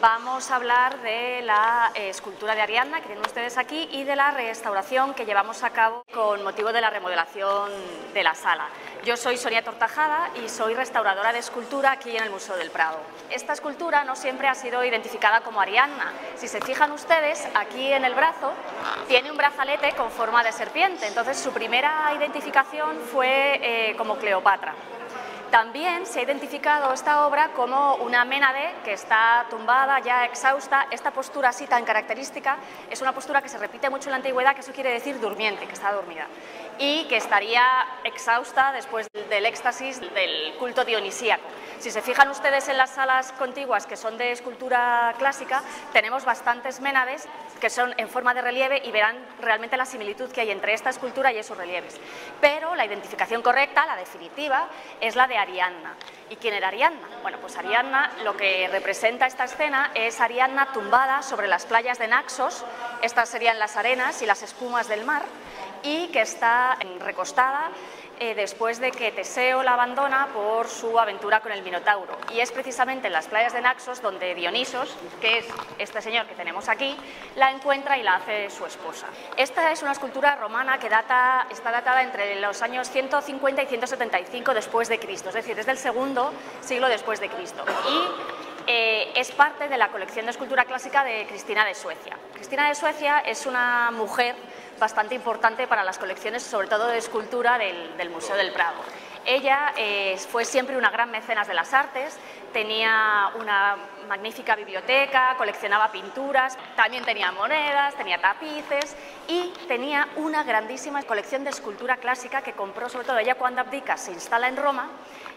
Vamos a hablar de la eh, escultura de Ariadna que tienen ustedes aquí y de la restauración que llevamos a cabo con motivo de la remodelación de la sala. Yo soy Sonia Tortajada y soy restauradora de escultura aquí en el Museo del Prado. Esta escultura no siempre ha sido identificada como Ariadna. Si se fijan ustedes, aquí en el brazo tiene un brazalete con forma de serpiente, entonces su primera identificación fue eh, como Cleopatra. También se ha identificado esta obra como una Ménade que está tumbada, ya exhausta. Esta postura así tan característica es una postura que se repite mucho en la antigüedad, que eso quiere decir durmiente, que está dormida, y que estaría exhausta después del éxtasis del culto dionisíaco. Si se fijan ustedes en las salas contiguas que son de escultura clásica, tenemos bastantes ménades que son en forma de relieve y verán realmente la similitud que hay entre esta escultura y esos relieves. Pero la identificación correcta, la definitiva, es la de Ariadna. ¿Y quién era Ariadna? Bueno, pues Ariadna lo que representa esta escena es Ariadna tumbada sobre las playas de Naxos, estas serían las arenas y las espumas del mar, y que está recostada eh, después de que Teseo la abandona por su aventura con el Minotauro. Y es precisamente en las playas de Naxos donde Dionisos, que es este señor que tenemos aquí, la encuentra y la hace su esposa. Esta es una escultura romana que data, está datada entre los años 150 y 175 después de Cristo, es decir, desde el segundo siglo después de Cristo. Y eh, es parte de la colección de escultura clásica de Cristina de Suecia. Cristina de Suecia es una mujer bastante importante para las colecciones, sobre todo de escultura del, Museo del Prado. Ella eh, fue siempre una gran mecenas de las artes, tenía una magnífica biblioteca, coleccionaba pinturas, también tenía monedas, tenía tapices y tenía una grandísima colección de escultura clásica que compró sobre todo ella cuando abdica, se instala en Roma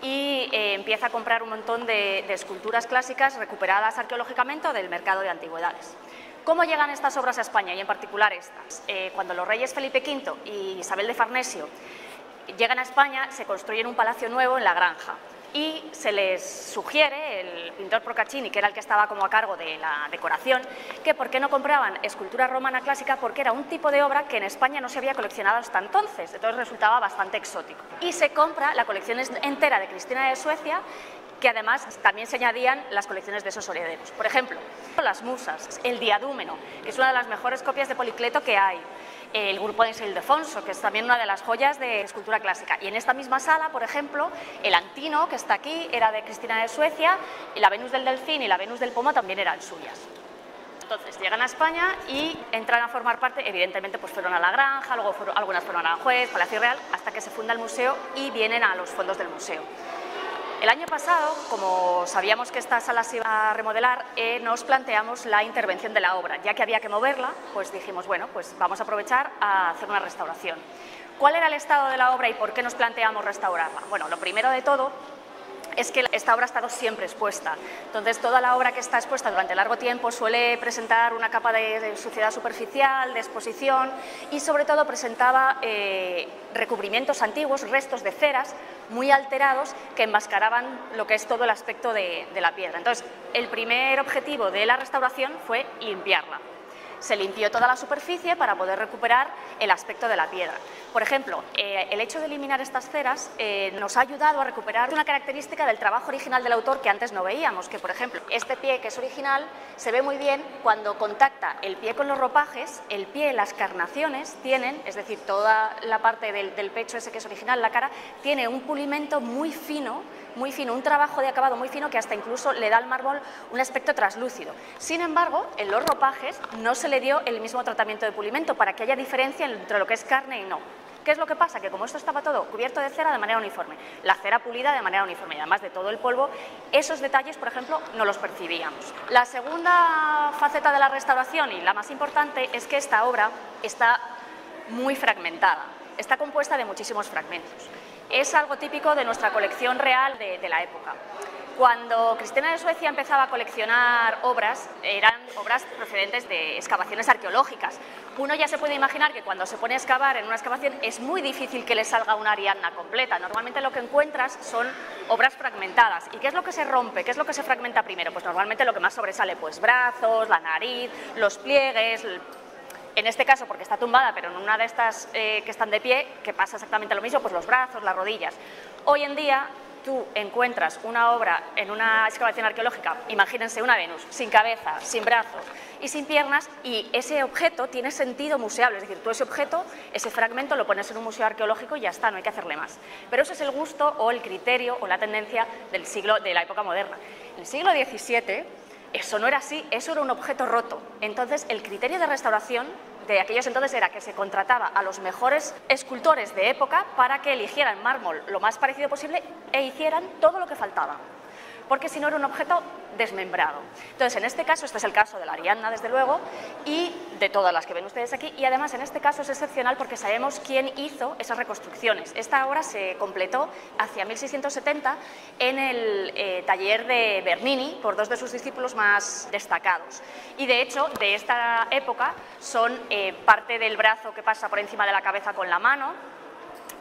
y eh, empieza a comprar un montón de, esculturas clásicas recuperadas arqueológicamente del mercado de antigüedades. ¿Cómo llegan estas obras a España y en particular estas? Eh, cuando los reyes Felipe V y Isabel de Farnesio llegan a España, se construyen un palacio nuevo en La Granja y se les sugiere, el pintor Procaccini, que era el que estaba como a cargo de la decoración, que por qué no compraban escultura romana clásica porque era un tipo de obra que en España no se había coleccionado hasta entonces, entonces resultaba bastante exótico. Y se compra la colección entera de Cristina de Suecia que además también se añadían las colecciones de esos herederos. Por ejemplo, las musas, el diadúmeno, que es una de las mejores copias de Policleto que hay, el grupo de Ildefonso, que es también una de las joyas de escultura clásica. Y en esta misma sala, por ejemplo, el Antino, que está aquí, era de Cristina de Suecia, y la Venus del Delfín y la Venus del Pomo también eran suyas. Entonces llegan a España y entran a formar parte, evidentemente pues fueron a la granja, luego algunas fueron a Aranjuez, Palacio Real, hasta que se funda el museo y vienen a los fondos del museo. El año pasado, como sabíamos que esta sala se iba a remodelar, eh, nos planteamos la intervención de la obra. Ya que había que moverla, pues dijimos, bueno, pues vamos a aprovechar a hacer una restauración. ¿Cuál era el estado de la obra y por qué nos planteamos restaurarla? Bueno, lo primero de todo es que esta obra ha estado siempre expuesta. Entonces, toda la obra que está expuesta durante largo tiempo suele presentar una capa de, suciedad superficial, de exposición y, sobre todo, presentaba eh, recubrimientos antiguos, restos de ceras muy alterados que enmascaraban lo que es todo el aspecto de la piedra. Entonces, el primer objetivo de la restauración fue limpiarla se limpió toda la superficie para poder recuperar el aspecto de la piedra. Por ejemplo, eh, el hecho de eliminar estas ceras eh, nos ha ayudado a recuperar una característica del trabajo original del autor que antes no veíamos, que por ejemplo, este pie que es original se ve muy bien cuando contacta el pie con los ropajes, el pie, las carnaciones tienen, es decir, toda la parte del, del pecho ese que es original, la cara, tiene un pulimento muy fino muy fino, un trabajo de acabado muy fino que hasta incluso le da al mármol un aspecto translúcido. Sin embargo, en los ropajes no se le dio el mismo tratamiento de pulimento para que haya diferencia entre lo que es carne y no. ¿Qué es lo que pasa? Que como esto estaba todo cubierto de cera de manera uniforme, la cera pulida de manera uniforme y además de todo el polvo, esos detalles, por ejemplo, no los percibíamos. La segunda faceta de la restauración y la más importante es que esta obra está muy fragmentada, está compuesta de muchísimos fragmentos es algo típico de nuestra colección real de, la época. Cuando Cristina de Suecia empezaba a coleccionar obras, eran obras procedentes de excavaciones arqueológicas. Uno ya se puede imaginar que cuando se pone a excavar en una excavación es muy difícil que le salga una Ariadna completa. Normalmente lo que encuentras son obras fragmentadas. ¿Y qué es lo que se rompe? ¿Qué es lo que se fragmenta primero? Pues normalmente lo que más sobresale, pues brazos, la nariz, los pliegues, en este caso, porque está tumbada, pero en una de estas eh, que están de pie, que pasa exactamente lo mismo, pues los brazos, las rodillas. Hoy en día tú encuentras una obra en una excavación arqueológica, imagínense una Venus, sin cabeza, sin brazos y sin piernas, y ese objeto tiene sentido museable, es decir, tú ese objeto, ese fragmento lo pones en un museo arqueológico y ya está, no hay que hacerle más. Pero eso es el gusto o el criterio o la tendencia del siglo, de la época moderna. En el siglo XVII eso no era así, eso era un objeto roto. Entonces, el criterio de restauración de aquellos entonces era que se contrataba a los mejores escultores de época para que eligieran mármol lo más parecido posible e hicieran todo lo que faltaba porque si no era un objeto desmembrado. Entonces, en este caso, este es el caso de la Ariadna, desde luego, y de todas las que ven ustedes aquí, y además en este caso es excepcional porque sabemos quién hizo esas reconstrucciones. Esta obra se completó hacia 1670 en el eh, taller de Bernini por dos de sus discípulos más destacados. Y de hecho, de esta época son eh, parte del brazo que pasa por encima de la cabeza con la mano,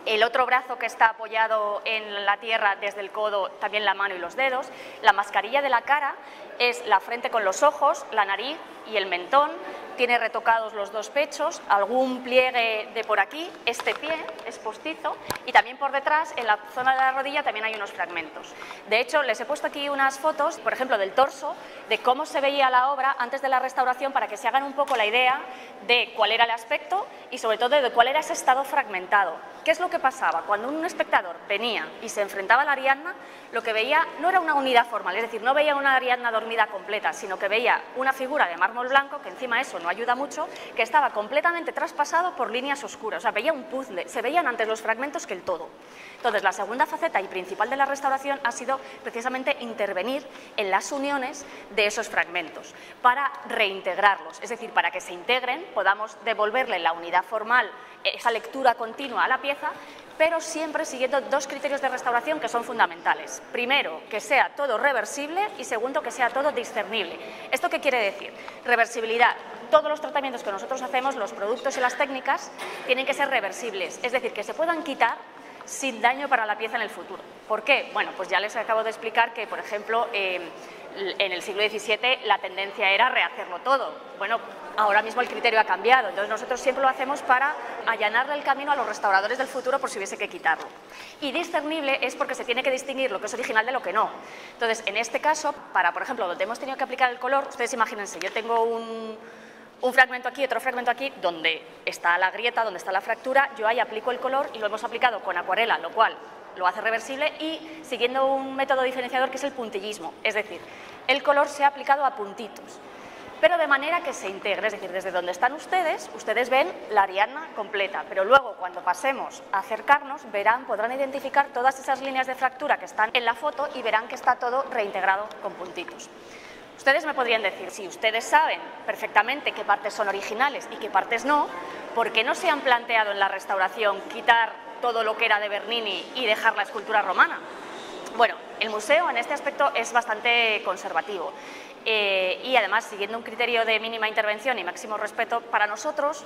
el otro brazo que está apoyado en la tierra desde el codo, también la mano y los dedos. La mascarilla de la cara es la frente con los ojos, la nariz y el mentón. Tiene retocados los dos pechos, algún pliegue de por aquí, este pie es postizo y también por detrás, en la zona de la rodilla, también hay unos fragmentos. De hecho, les he puesto aquí unas fotos, por ejemplo, del torso, de cómo se veía la obra antes de la restauración para que se hagan un poco la idea de cuál era el aspecto y sobre todo de cuál era ese estado fragmentado. ¿Qué es lo que pasaba? Cuando un espectador venía y se enfrentaba a la Ariadna, lo que veía no era una unidad formal, es decir, no veía una Ariadna dormida completa, sino que veía una figura de mármol blanco, que encima eso no ayuda mucho, que estaba completamente traspasado por líneas oscuras, o sea, veía un puzzle, se veían antes los fragmentos que el todo. Entonces, la segunda faceta y principal de la restauración ha sido precisamente intervenir en las uniones de esos fragmentos para reintegrarlos, es decir, para que se integren, podamos devolverle la unidad formal, esa lectura continua a la pieza, pero siempre siguiendo dos criterios de restauración que son fundamentales. Primero, que sea todo reversible y segundo, que sea todo discernible. ¿Esto qué quiere decir? Reversibilidad. Todos los tratamientos que nosotros hacemos, los productos y las técnicas, tienen que ser reversibles, es decir, que se puedan quitar sin daño para la pieza en el futuro. ¿Por qué? Bueno, pues ya les acabo de explicar que, por ejemplo, eh, en el siglo XVII la tendencia era rehacerlo todo. Bueno, ahora mismo el criterio ha cambiado, entonces nosotros siempre lo hacemos para allanarle el camino a los restauradores del futuro por si hubiese que quitarlo. Y discernible es porque se tiene que distinguir lo que es original de lo que no. Entonces, en este caso, para, por ejemplo, donde hemos tenido que aplicar el color, ustedes imagínense, yo tengo un, un fragmento aquí, otro fragmento aquí, donde está la grieta, donde está la fractura, yo ahí aplico el color y lo hemos aplicado con acuarela, lo cual lo hace reversible y siguiendo un método diferenciador que es el puntillismo, es decir, el color se ha aplicado a puntitos, pero de manera que se integre, es decir, desde donde están ustedes, ustedes ven la ariadna completa, pero luego cuando pasemos a acercarnos, verán, podrán identificar todas esas líneas de fractura que están en la foto y verán que está todo reintegrado con puntitos. Ustedes me podrían decir, si ustedes saben perfectamente qué partes son originales y qué partes no, ¿por qué no se han planteado en la restauración quitar todo lo que era de Bernini y dejar la escultura romana? Bueno, el museo en este aspecto es bastante conservativo eh, y además siguiendo un criterio de mínima intervención y máximo respeto para nosotros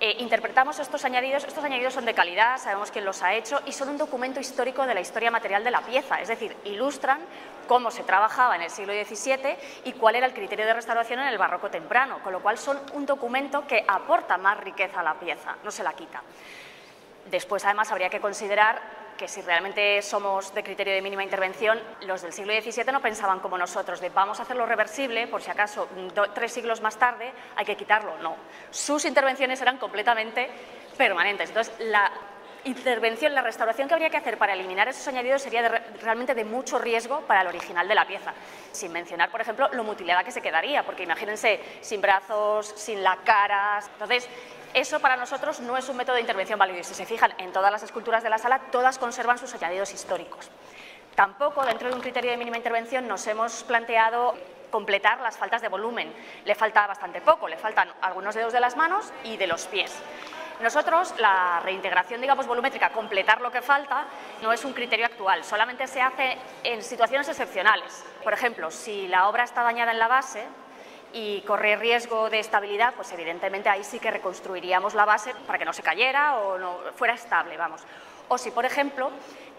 eh, interpretamos estos añadidos, estos añadidos son de calidad, sabemos quién los ha hecho y son un documento histórico de la historia material de la pieza, es decir, ilustran cómo se trabajaba en el siglo XVII y cuál era el criterio de restauración en el barroco temprano, con lo cual son un documento que aporta más riqueza a la pieza, no se la quita. Después, además, habría que considerar que si realmente somos de criterio de mínima intervención, los del siglo XVII no pensaban como nosotros, de vamos a hacerlo reversible, por si acaso tres siglos más tarde hay que quitarlo. No, sus intervenciones eran completamente permanentes. Entonces, la intervención, la restauración que habría que hacer para eliminar esos añadidos sería realmente de mucho riesgo para el original de la pieza, sin mencionar, por ejemplo, lo mutilada que se quedaría, porque imagínense, sin brazos, sin la cara. Entonces, eso para nosotros no es un método de intervención válido y si se fijan en todas las esculturas de la sala, todas conservan sus añadidos históricos. Tampoco, dentro de un criterio de mínima intervención, nos hemos planteado completar las faltas de volumen. Le falta bastante poco, le faltan algunos dedos de las manos y de los pies. Nosotros, la reintegración, digamos, volumétrica, completar lo que falta, no es un criterio actual, solamente se hace en situaciones excepcionales. Por ejemplo, si la obra está dañada en la base y corre riesgo de estabilidad, pues evidentemente ahí sí que reconstruiríamos la base para que no se cayera o no fuera estable, vamos. O si, por ejemplo,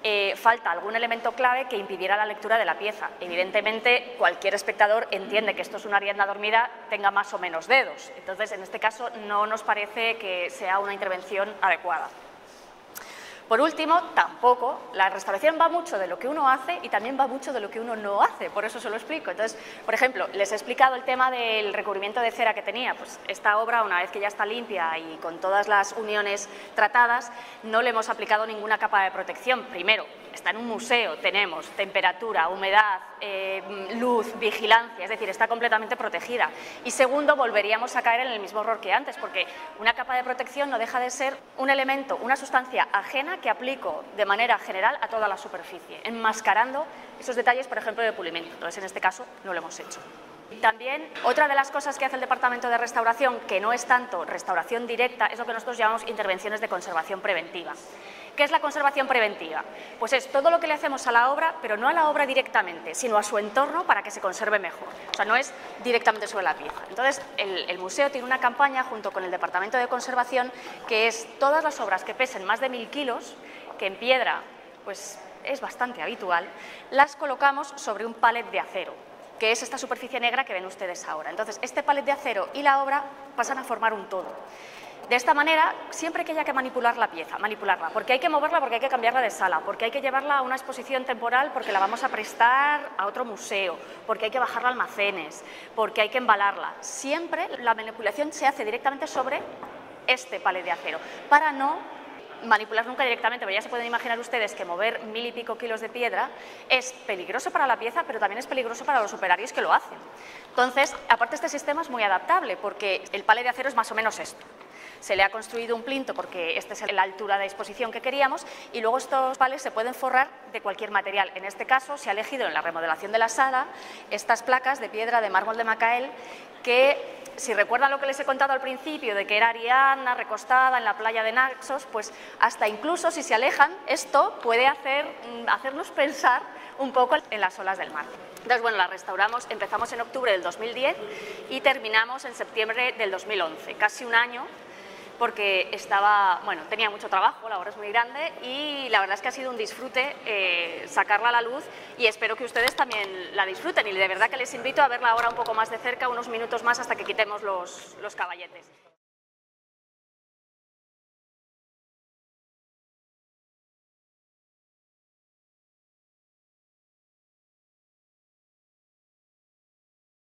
eh, falta algún elemento clave que impidiera la lectura de la pieza. Evidentemente, cualquier espectador entiende que esto es una ariadna dormida, tenga más o menos dedos. Entonces, en este caso, no nos parece que sea una intervención adecuada. Por último, tampoco, la restauración va mucho de lo que uno hace y también va mucho de lo que uno no hace, por eso se lo explico. Entonces, por ejemplo, les he explicado el tema del recubrimiento de cera que tenía, pues esta obra, una vez que ya está limpia y con todas las uniones tratadas, no le hemos aplicado ninguna capa de protección. Primero, está en un museo, tenemos temperatura, humedad, eh, luz, vigilancia, es decir, está completamente protegida. Y segundo, volveríamos a caer en el mismo error que antes, porque una capa de protección no deja de ser un elemento, una sustancia ajena que aplico de manera general a toda la superficie, enmascarando esos detalles, por ejemplo, de pulimento. Entonces, en este caso, no lo hemos hecho. También otra de las cosas que hace el Departamento de Restauración, que no es tanto restauración directa, es lo que nosotros llamamos intervenciones de conservación preventiva. ¿Qué es la conservación preventiva? Pues es todo lo que le hacemos a la obra, pero no a la obra directamente, sino a su entorno para que se conserve mejor. O sea, no es directamente sobre la pieza. Entonces, el, el museo tiene una campaña junto con el Departamento de Conservación que es todas las obras que pesen más de mil kilos, que en piedra pues es bastante habitual, las colocamos sobre un palet de acero que es esta superficie negra que ven ustedes ahora. Entonces, este palet de acero y la obra pasan a formar un todo. De esta manera, siempre que haya que manipular la pieza, manipularla, porque hay que moverla, porque hay que cambiarla de sala, porque hay que llevarla a una exposición temporal, porque la vamos a prestar a otro museo, porque hay que bajarla a almacenes, porque hay que embalarla. Siempre la manipulación se hace directamente sobre este palet de acero, para no manipular nunca directamente, pero ya se pueden imaginar ustedes que mover mil y pico kilos de piedra es peligroso para la pieza, pero también es peligroso para los operarios que lo hacen. Entonces, aparte este sistema es muy adaptable porque el palet de acero es más o menos esto. Se le ha construido un plinto porque esta es la altura de exposición que queríamos y luego estos pales se pueden forrar de cualquier material. En este caso se ha elegido en la remodelación de la sala estas placas de piedra de mármol de Macael que si recuerdan lo que les he contado al principio de que era Ariana recostada en la playa de Naxos, pues hasta incluso si se alejan, esto puede hacer, mm, hacernos pensar un poco en las olas del mar. Entonces, bueno, la restauramos, empezamos en octubre del 2010 y terminamos en septiembre del 2011, casi un año porque estaba, bueno, tenía mucho trabajo, la obra es muy grande y la verdad es que ha sido un disfrute eh, sacarla a la luz y espero que ustedes también la disfruten y de verdad que les invito a verla ahora un poco más de cerca, unos minutos más hasta que quitemos los, los caballetes.